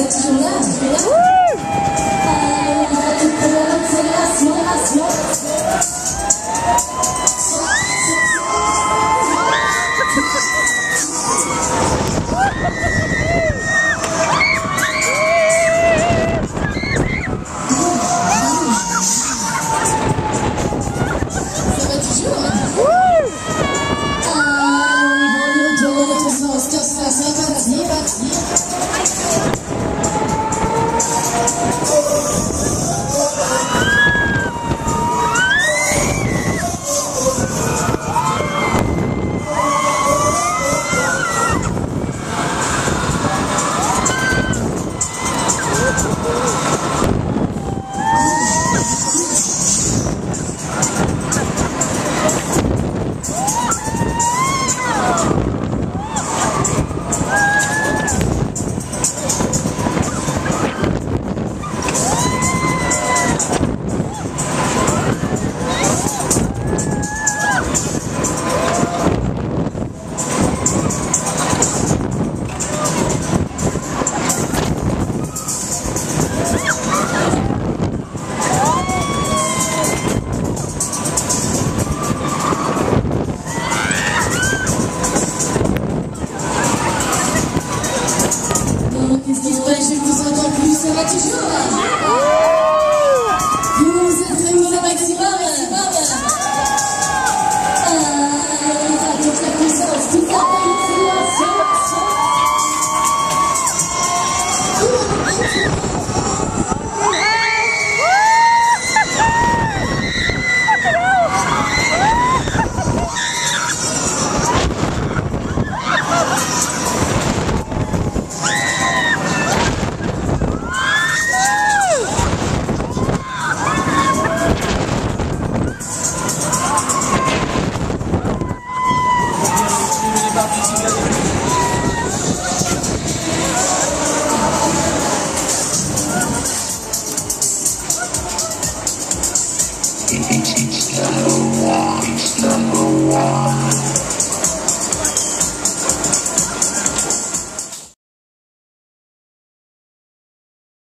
Da lista